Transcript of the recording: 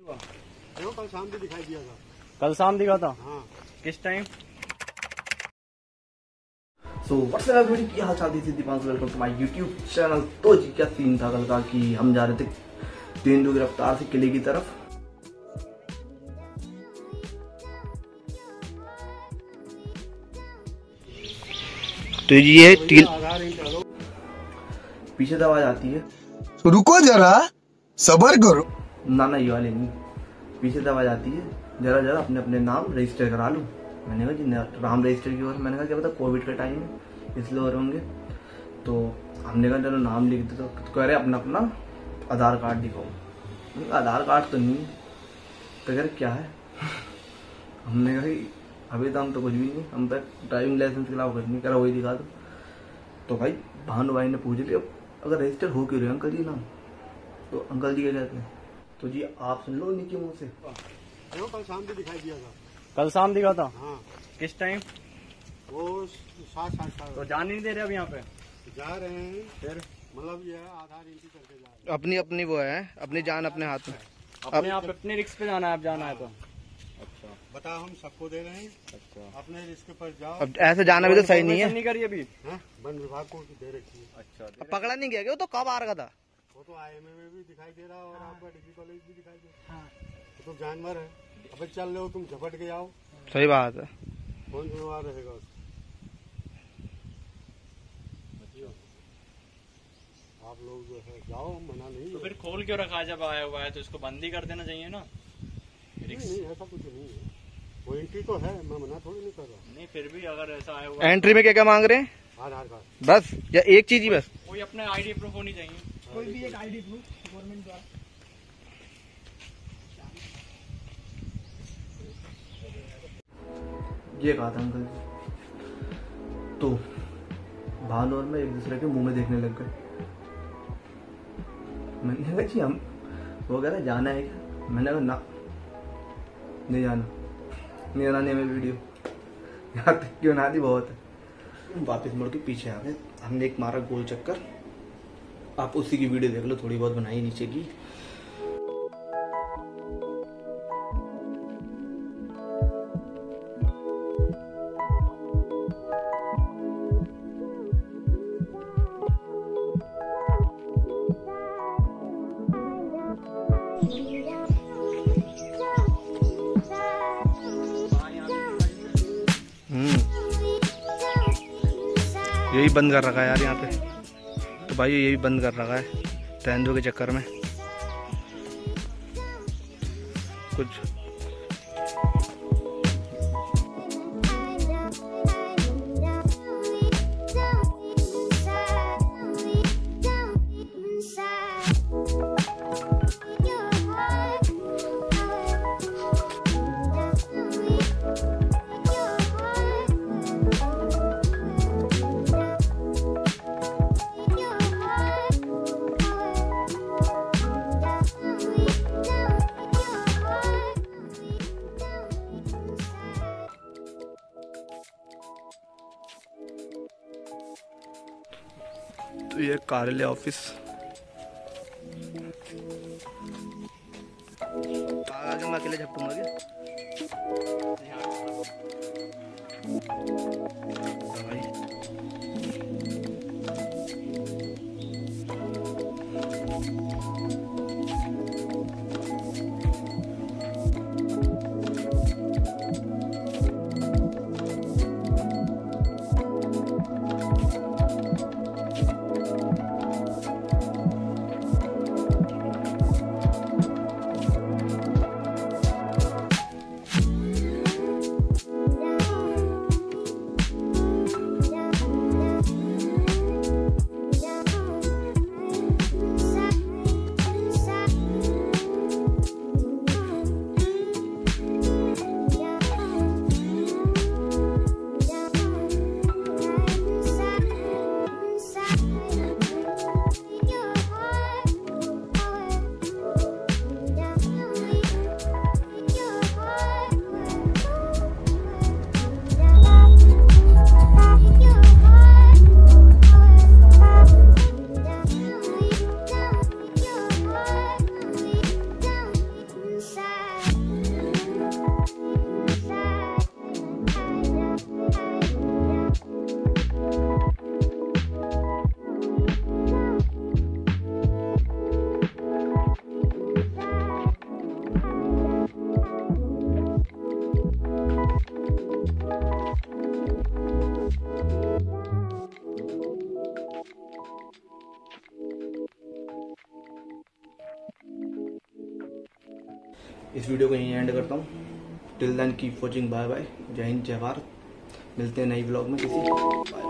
कल शाम भी दिखाई दिया था कल शाम दिखा था। हाँ। किस टाइम सो व्हाट्सएप एवरीबॉडी की हाल चाल थी? Deepansh welcome to my YouTube channel तो जी क्या सीन था कल का कि हम जा रहे थे तेंदु गिरफ़्तार से किले की तरफ़? तो ये टील पीछे आवाज़ आती है। रुको जरा सबर करो। ना ना ये वाले नहीं। पीछे से आवाज़ आती है। जरा जरा अपने अपने नाम रजिस्टर करा लो। मैंने कहा, जी नाम रजिस्टर की मैंने कहा, क्या पता कोविड का टाइम है, इसलिए हो रहे होंगे। तो हमने कहा, चलो नाम लिख दे। तो कह रहे, अपना अपना आधार कार्ड दिखाओ। आधार कार्ड तो नहीं तो कह रहे, क्या है? हमने कहा, अभी तो हम तो कुछ भी नहीं, हम तो ड्राइविंग लाइसेंस के अलावा कुछ नहीं, करा, वही दिखा दो। तो भाई, भानु भाई ने पूछ लिया अगर रजिस्टर हो क्यों रहे अंकल जी नाम? तो अंकल जी क्या कहते हैं? तो जी आप सुन लो उन्हीं के मुँह से। देखो कल शाम भी दिखाई दिया था। कल शाम दिखा था? हाँ। किस टाइम? वो सात सात। साल तो जान ही नहीं दे रहे अब यहाँ पे? जा रहे हैं। फिर? मतलब ये आधार इनकी करके जा रहे हैं। अपनी अपनी वो है अपनी जान अपने हाथ में। अपने आप अपने रिक्स पे जाना है अब जाना है तो। अच्छा। बता हम सबको दे रहे हैं। अच्छा। अपने रिस्क पर जाओ। अब ऐसे जाना भी तो सही नहीं है। नहीं करी अभी? वन विभाग को दे रखी है। अच्छा अब पकड़ा नहीं गया वो तो कब आ रहा था? वो तो आई में भी दिखाई दे रहा है और आपका डिग्री कॉलेज भी दिखाई दे रहा है। तो जानवर है। अबे चल रहे हो तुम झपट के आओ। सही बात है। कौन जिम्मेवार रहेगा उसका? आप लोग जो है जाओ मना नहीं तो फिर खोल क्यों रखा है जब आया हुआ है? तो इसको बंद ही कर देना चाहिए ना। नहीं नहीं ऐसा कुछ नहीं है। वो एंट्री तो है मैं मना थोड़ी नहीं कर रहा। नहीं फिर भी अगर ऐसा आया हुआ एंट्री में क्या क्या मांग रहे हैं? आधार कार्ड। बस या एक चीज़ ही बस। कोई अपने आईडी प्रूफ होनी चाहिए। कोई भी एक आईडी प्रूफ गवर्नमेंट द्वारा। ये कहा था अंकल जी। तो भानु और मैं एक दूसरे के मुँह में देखने लग गए। मैंने कहा जी हम वो कह रहे जाना है क्या? मैंने कहा ना नहीं जाना। नहीं बनानी हमें वीडियो यहाँ तक क्यों ना दी बहुत है। वापस मुड़ के पीछे आ गए। हमने एक मारा गोल चक्कर। आप उसी की वीडियो देख लो थोड़ी बहुत बनाई नीचे की। हम्म। यही बंद कर रखा है यार यहाँ पे। भाई ये भी बंद कर रखा है तेंदुओं के चक्कर में। कुछ ये कार्यालय ऑफ़िस अकेले झपटूँगा इस वीडियो को यहीं एंड करता हूँ। Till then keep watching bye bye जय हिंद, जय भारत। मिलते हैं नई ब्लॉग में किसी बाय